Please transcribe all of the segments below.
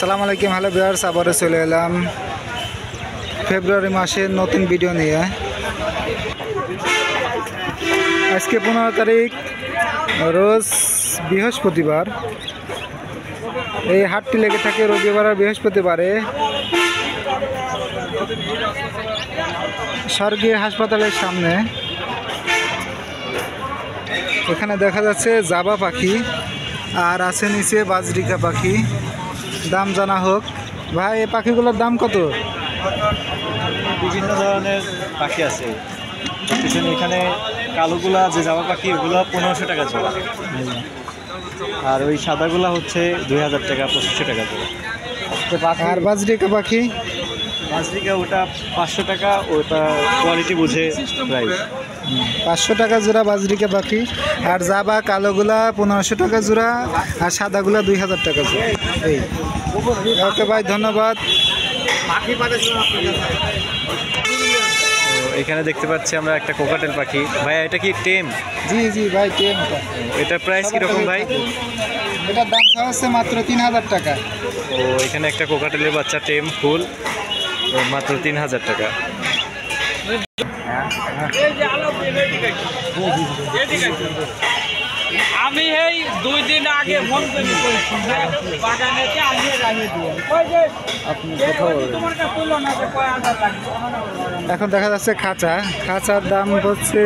সালাম আলাইকুম, হ্যালো বিয়ার্স আবারও চলে এলাম ফেব্রুয়ারি মাসের নতুন ভিডিও নিয়ে। আজকে পনেরো তারিখ, রোজ বৃহস্পতিবার। এই হাটটি লেগে থাকে রবিবার বৃহস্পতিবারে। স্বর্গীয় হাসপাতালের সামনে। এখানে দেখা যাচ্ছে জাবা পাখি, আর আছে নিচে বাজরিকা পাখি। দাম জানা হোক। ভাই এই পাখিগুলোর দাম কত? বিভিন্ন ধরনের পাখি আছে। এখানে কালোগুলা যে জামা পাখি ওগুলো পনেরোশো টাকা জোড়া। আর ওই সাদাগুলা হচ্ছে দুই হাজার টাকা পঁচিশশো টাকা জোড়া। তো পাখি আর বাজরিকা পাখি? মাছরিকা ওটা পাঁচশো টাকা ওটা কোয়ালিটি বুঝে প্রাইস পাঁচশো টাকা জোড়া বাজরিকা পাখি আর জাবা কালোগুলা পনেরোশো টাকা জোড়া আর সাদাগুলা দুই হাজার টাকা জোড়া। এই। ওকে ভাই ধন্যবাদ। এখানে দেখতে পাচ্ছি আমরা একটা কোকাটেল পাখি। ভাই এটা কি টেম? জি জি ভাই টেম এটা। এটার প্রাইস কীরকম ভাই? এটার দাম হচ্ছে মাত্র তিন হাজার টাকা। ও এখানে একটা কোকাটেলের বাচ্চা টেম ফুল মাত্র তিন হাজার টাকা। আমি এই দুই দিন আগে ফোন করে বাগানে রাখিয়ে এখন দেখা যাচ্ছে খাঁচা। খাঁচার দাম হচ্ছে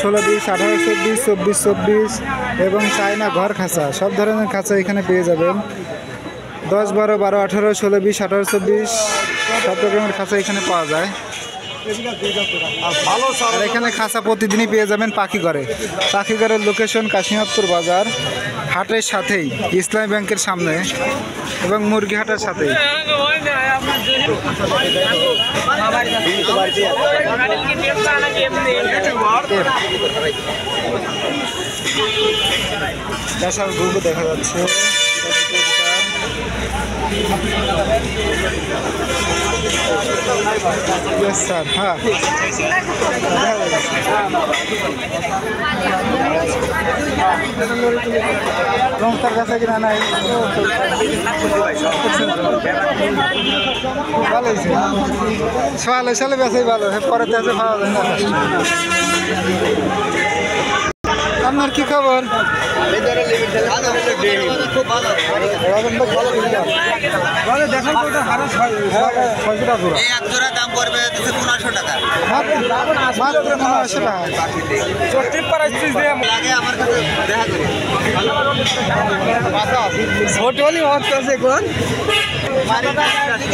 ষোলো বিশ আঠারো চব্বিশ চব্বিশ চব্বিশ এবং চায়না ঘর খাঁচা। সব ধরনের খাঁচা এখানে পেয়ে যাবেন। দশ বারো বারো আঠারো ষোলো বিশ আঠারো চব্বিশ সব রকমের খাঁচা এখানে পাওয়া যায়। আর এখানে খাসা প্রতিদিনই পেয়ে যাবেন পাখিঘরে পাখিঘরের লোকেশন কাশিনাথপুর বাজার, হাটের সাথেই, ইসলামী ব্যাংকের সামনে এবং মুরগি হাটের সাথেই। দেখা যাচ্ছে। ইয়েস স্যার হ্যাঁ। রংটার কাছে কিনা নাই? ভালো হয়েছে। সোয়ালে সালে বেসাই ভালো পরে দেশে পাওয়া যায় না আপনার কি খবর?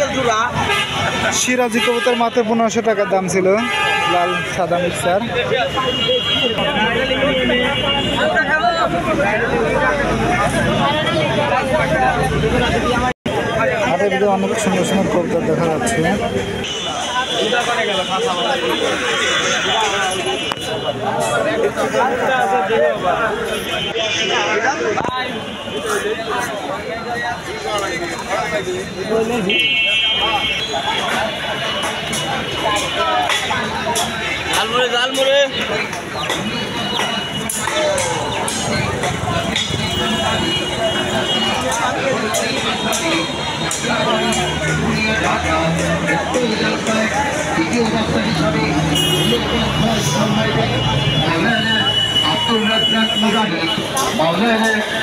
টাকা সিরাজি কবুতর মাত্র পনেরোশো টাকার দাম ছিল। লাল সাদা মিক্সার। হাটের অনেক সুন্দর সুন্দর কবুতর দেখা যাচ্ছে। ঝালমুড়ে ঝালমুড়ে আব্দুল রাজ্জাক মুজাহিদ মাওলানা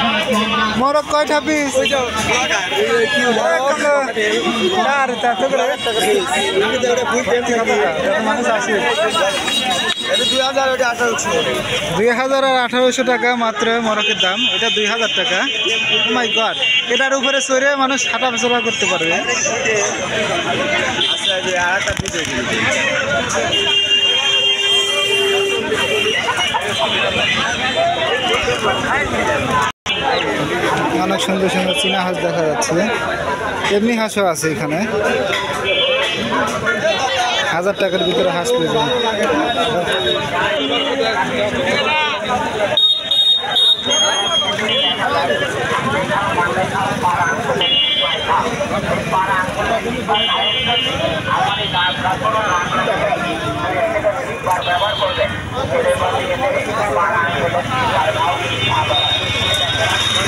মরক কয়টা পিস দুই হাজার আর আঠারোশো টাকা মাত্র মরকের দাম। এটা দুই হাজার টাকা। মাই গড এটার উপরে চড়ে মানুষ হাঁটা চলা করতে পারবে। অনেক সুন্দর সুন্দর চীনা হাঁস দেখা যাচ্ছে। এমনি হাঁসও আছে এখানে। হাজার টাকার ভিতরে হাঁস পেয়ে যাবেন।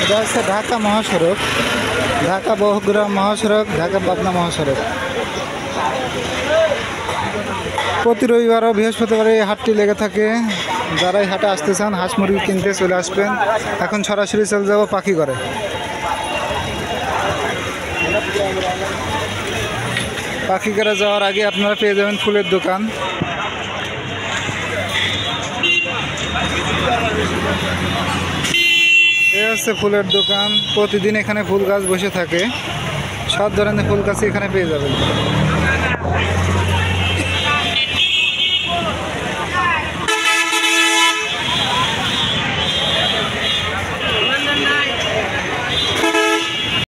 এটা হচ্ছে ঢাকা মহাসড়ক। ঢাকা বহগ্রা মহাসড়ক, ঢাকা পাবনা মহাসড়ক। প্রতি রবিবার বৃহস্পতিবার এই হাটটি লেগে থাকে। যারা এই হাটে আসতে চান, হাঁস মুরগি কিনতে চলে আসবেন। এখন সরাসরি চলে যাব পাখি করে পাখি করে যাওয়ার আগে আপনারা পেয়ে যাবেন ফুলের দোকান। হচ্ছে ফুলের দোকান। প্রতিদিন এখানে ফুল গাছ বসে থাকে। সব ধরনের ফুল গাছ এখানে পেয়ে যাবেন।